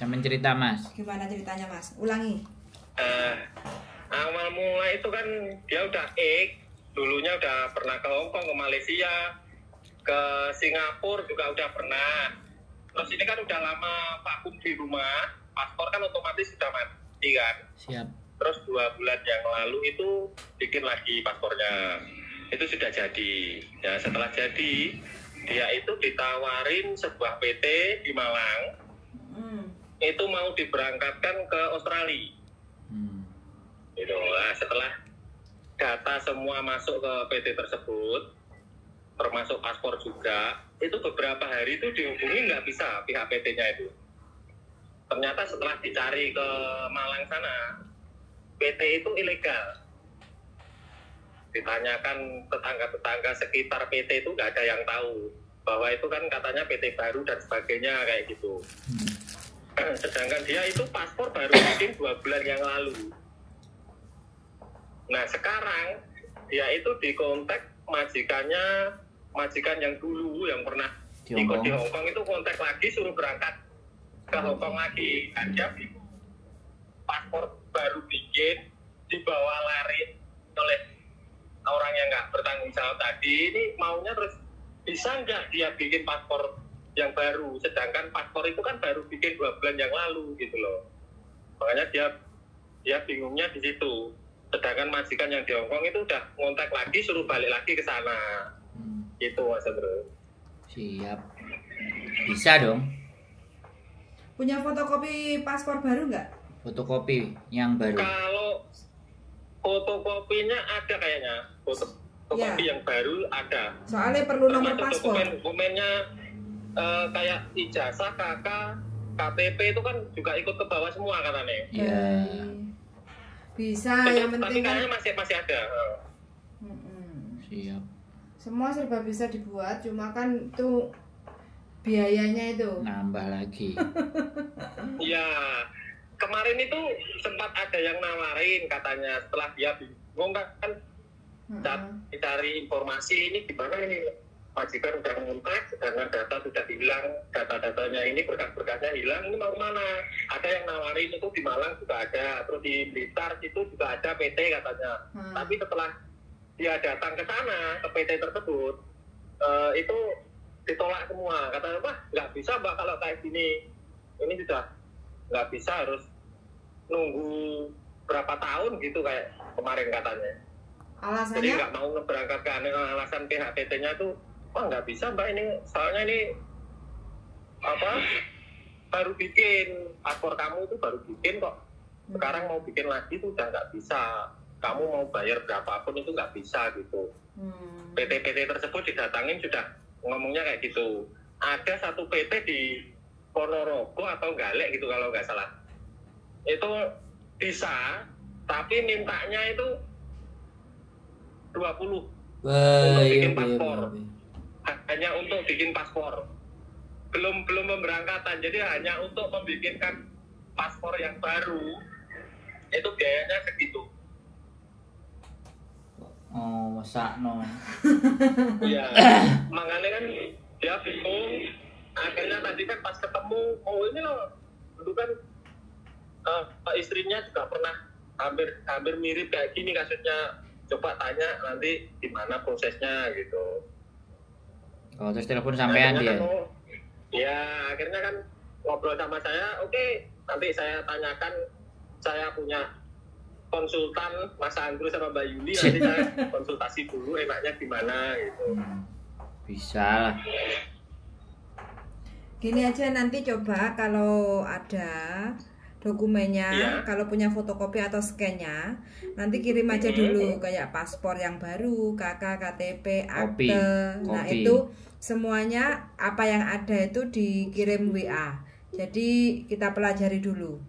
Sama cerita mas. Gimana ceritanya Mas? Ulangi. Eh, awal mulai itu kan dia udah ek, dulunya udah pernah ke Hongkong, ke Malaysia, ke Singapura juga udah pernah. Terus ini kan udah lama vakum di rumah, paspor kan otomatis sudah mati kan. Siap. Terus dua bulan yang lalu itu bikin lagi paspornya. Itu sudah jadi. Ya setelah jadi, dia itu ditawarin sebuah PT di Malang, Hmm. Itu mau diberangkatkan ke Australia. Hmm. Gitu. Nah, setelah data semua masuk ke PT tersebut, termasuk paspor juga, itu beberapa hari itu dihubungi nggak bisa pihak PT-nya itu. Ternyata setelah dicari ke Malang sana, PT itu ilegal. Ditanyakan tetangga-tetangga sekitar PT itu nggak ada yang tahu bahwa itu kan katanya PT baru dan sebagainya kayak gitu. Sedangkan dia itu paspor baru bikin dua bulan yang lalu. Nah sekarang dia itu dikontak majikannya, majikan yang dulu yang pernah Di ikut di Hongkong. Itu kontak lagi suruh berangkat ke Hongkong lagi. Dan dia bingung. paspor baru bikin dibawa lari oleh orang yang nggak bertanggung jawab tadi ini maunya terus bisa nggak dia bikin paspor yang baru sedangkan paspor itu kan baru bikin dua bulan yang lalu gitu loh makanya dia dia bingungnya di situ sedangkan majikan yang di Hongkong itu udah ngontak lagi suruh balik lagi ke sana Hmm. gitu mas bro Siap. Bisa dong. Punya fotokopi paspor baru nggak? Fotokopi yang baru. kalau fotokopinya ada kayaknya foto fotokopi Ya. yang baru ada Soalnya perlu nomor Termasuk paspor. dokumen dokumennya eh, kayak ijazah kakak KTP itu kan juga ikut ke bawah semua katanya Ya. Bisa, Tapi- yang tapi penting kan. kayaknya masih masih ada Mm-mm. Siap. Semua serba bisa dibuat, cuma kan itu biayanya itu. Nambah lagi. Iya kemarin itu sempat ada yang nawarin katanya setelah dia bingung kan Mm-mm. cari, cari informasi ini gimana ini majikan udah ngontak sedangkan data sudah hilang data-datanya ini berkas-berkasnya hilang ini mau mana ada yang nawarin itu di Malang juga ada terus di Blitar itu juga ada PT katanya. Hmm. tapi setelah dia datang ke sana ke PT tersebut eh, itu ditolak semua. Katanya wah nggak bisa mbak kalau kayak gini. Ini sudah nggak bisa harus nunggu berapa tahun gitu kayak kemarin katanya. Jadi Alasannya? nggak mau ngeberangkatkan alasan pihak PT-nya tuh wah nggak bisa mbak ini. Soalnya ini apa baru bikin. Paspor kamu tuh baru bikin kok. Sekarang mau bikin lagi tuh udah nggak bisa. Kamu mau bayar berapapun itu nggak bisa gitu. Hmm. PT-PT tersebut didatangin sudah ngomongnya kayak gitu. Ada satu PT di Ponorogo atau Galek gitu kalau nggak salah. Itu bisa tapi mintanya itu 20 Baik, bikin baik, paspor. Hanya untuk bikin paspor belum belum pemberangkatan jadi hanya untuk membikinkan paspor yang baru itu biayanya segitu Oh, sakno. Iya, makanya kan dia bingung. Akhirnya tadi kan pas ketemu, oh ini loh, dulu kan eh, istrinya juga pernah hampir hampir mirip kayak gini kasusnya. Coba tanya nanti gimana prosesnya gitu. Oh, terus telepon sampean Akhirnya dia. kan, oh, ya akhirnya kan ngobrol sama saya, oke nanti saya tanyakan saya punya konsultan Mas Andrew sama Mbak Yuli nanti saya konsultasi dulu enaknya gimana gitu. Hmm. Bisa lah. Gini aja nanti coba kalau ada dokumennya, Iya. kalau punya fotokopi atau scan-nya, nanti kirim aja Mhm. dulu kayak paspor yang baru, KK, KTP, Kopi. akte. Nah, Kopi. itu semuanya apa yang ada itu dikirim WA. Jadi kita pelajari dulu.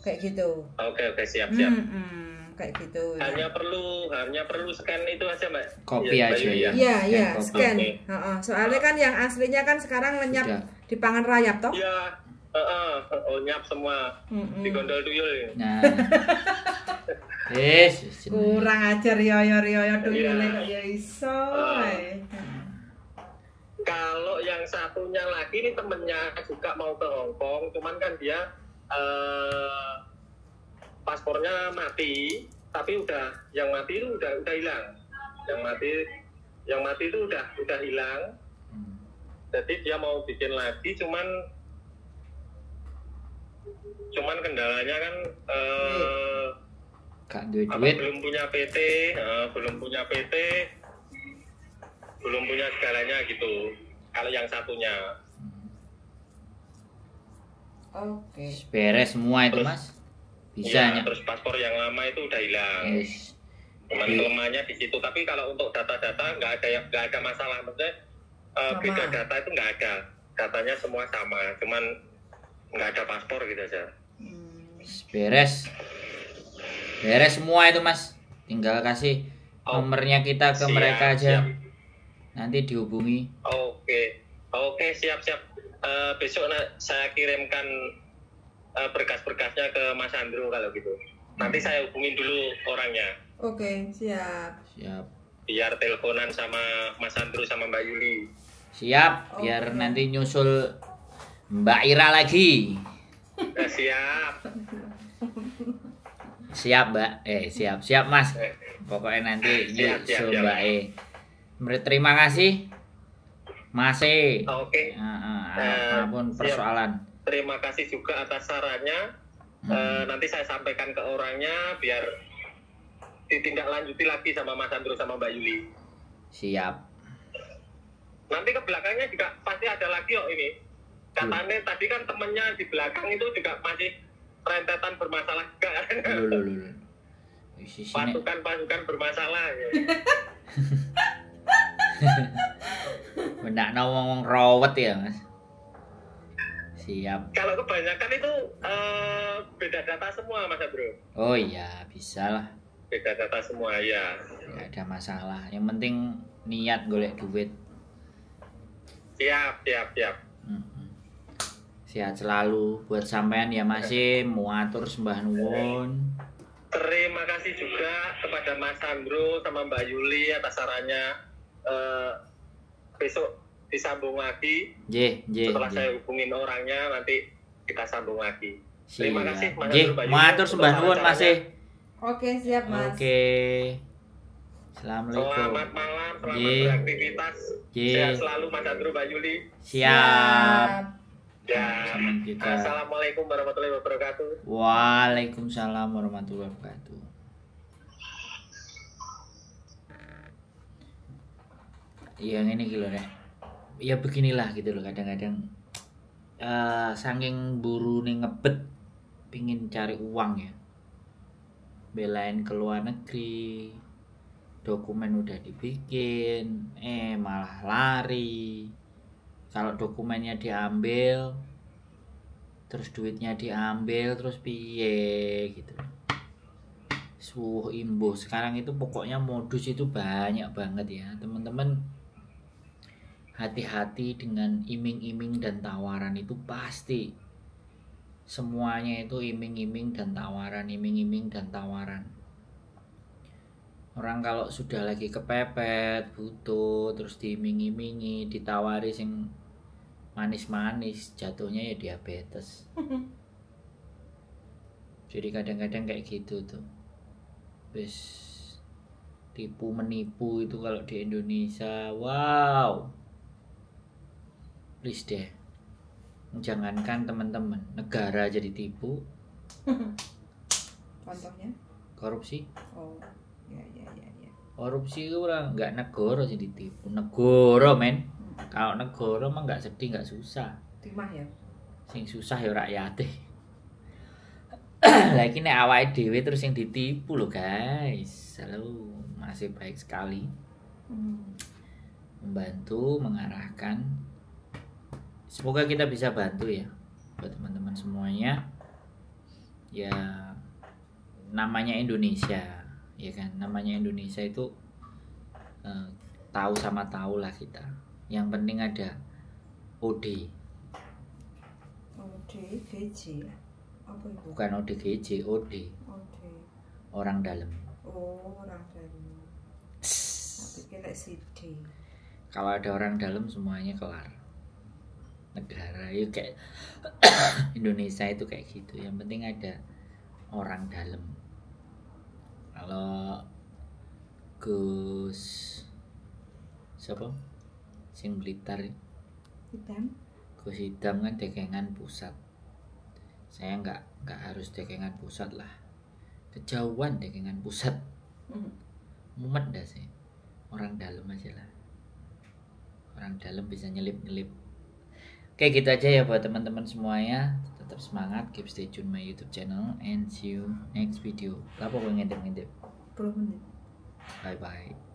Kayak gitu. Oke oke siap siap. Hmm, hmm, kayak gitu. Hanya perlu hanya perlu scan itu aja mbak. Kopi Iya, Mbak aja Yuli ya. Iya, Scan iya, kopi. scan. Oke. Heeh, Soalnya kan yang aslinya kan sekarang lenyap Sudah. di pangan rayap toh. Iya. Heeh, oh, nyap semua Mm-mm. di gondol tuyul. ya. Nah. Jenenge. kurang ajar yoyo yoyo dulu Iya. ya iso ae. Kalau yang satunya lagi ini temennya juga mau ke Hong Kong, cuman kan dia eh, paspornya mati, tapi udah yang mati itu udah udah hilang. Yang mati yang mati itu udah udah hilang. Hmm. Jadi dia mau bikin lagi, cuman cuman kendalanya kan eh, duit apa duit. belum punya PT, eh, belum punya PT, belum punya segalanya gitu. Kalau yang satunya, Oke. Beres semua itu Terus- mas. ya, Bisa nya. terus paspor yang lama itu udah hilang. Yes. Cuman Jadi- kelemahannya di situ. Tapi kalau untuk data-data nggak ada yang nggak ada masalah. Maksudnya eh, Sama. beda data itu nggak ada. Datanya semua sama. Cuman nggak ada paspor gitu aja. Hmm. Beres. Beres semua itu mas. Tinggal kasih Oh, nomornya kita ke siap, mereka aja. siap. Nanti dihubungi. Oke, oke siap-siap. Eh, besok na- saya kirimkan eh, berkas-berkasnya ke Mas Andrew kalau gitu. Nanti saya hubungin dulu orangnya, Oke, siap. Siap. biar teleponan sama Mas Andrew sama Mbak Yuli. Siap. Biar nanti nyusul Mbak Ira lagi. Eh, siap. Siap mbak. Eh siap siap mas. Eh, Pokoknya nanti Siap, siap, nyusul siap. Mbak E. Mer- Terima kasih. Mas E. Oke, Eh, apa pun siap. persoalan. terima kasih juga atas sarannya. Hmm. Eh, nanti saya sampaikan ke orangnya biar ditindaklanjuti lagi sama Mas Andrew sama Mbak Yuli. Siap. Nanti ke belakangnya juga pasti ada lagi kok ini. Katanya tadi kan temennya di belakang itu juga masih rentetan bermasalah juga. Pasukan-pasukan bermasalah. Ya. Benda ngomong rawat ya mas. Siap. Kalau kebanyakan itu eh, beda data semua Mas Bro. Oh iya bisa lah. Beda data semua ya. Gak ada masalah. Yang penting niat golek duit. Siap, siap, siap. Mm-mm. Sehat selalu buat sampean ya masih muatur sembah nuwun. Terima kasih juga kepada Mas Andro sama Mbak Yuli atas sarannya. Eh, besok disambung lagi. J, J, Setelah J. saya hubungin orangnya nanti kita sambung lagi. Terima kasih, Mas J, Andrew, Mbak Yuli, muatur sembah nuwun masih. Oke, siap, Mas. Oke. Assalamualaikum. Selamat malam, selamat Ye. beraktivitas. Ye. Sehat selalu Mas Andro, Mbak Yuli. Siap. Ya. Kita. Assalamualaikum warahmatullahi wabarakatuh. Waalaikumsalam warahmatullahi wabarakatuh. Yang ini gitu Rek. Ya beginilah gitu loh kadang-kadang eh saking buru nih ngebet pingin cari uang ya. Belain ke luar negeri. Dokumen udah dibikin, eh malah lari. Kalau dokumennya diambil, terus duitnya diambil terus piye gitu. Suh imbuh. Sekarang itu pokoknya modus itu banyak banget ya. Teman-teman hati-hati dengan iming-iming dan tawaran itu pasti. Semuanya itu iming-iming dan tawaran iming-iming dan tawaran. Orang kalau sudah lagi kepepet butuh terus diiming-imingi ditawari sing manis-manis jatuhnya ya diabetes. Jadi kadang-kadang kayak gitu tuh. Wis tipu menipu itu kalau di Indonesia. Wow. Please deh jangankan teman-teman negara jadi tipu. Contohnya? korupsi. Oh, ya, ya, ya, ya. korupsi itu orang nggak negara jadi tipu. Negara men kalau negara mah nggak sedih nggak susah. Timah ya? sing susah ya rakyat lagi nek awake dhewe terus yang ditipu loh guys. Selalu masih baik sekali. Hmm. membantu mengarahkan. Semoga kita bisa bantu ya buat teman-teman semuanya. Ya namanya Indonesia ya kan? Namanya Indonesia itu eh, tahu sama tahu lah kita yang penting ada OD D, VJ ya? Apa itu? bukan ODGJ OD Oh, D. orang dalam Oh, orang dalam. Tapi kira si D. kalau ada orang dalam semuanya kelar negara ya kayak Indonesia itu kayak gitu yang penting ada orang dalam kalau Gus siapa sing Blitar. Hitam Gus Hitam kan dekengan pusat. Saya nggak nggak harus dekengan pusat lah. Kejauhan dekengan pusat. Hmm. mumet dah sih. Orang dalam aja lah. Orang dalam bisa nyelip nyelip oke gitu aja ya buat teman-teman semuanya. Tetap semangat keep stay tune my youtube channel and see you next video. Apa ngintip 10 menit? Bye bye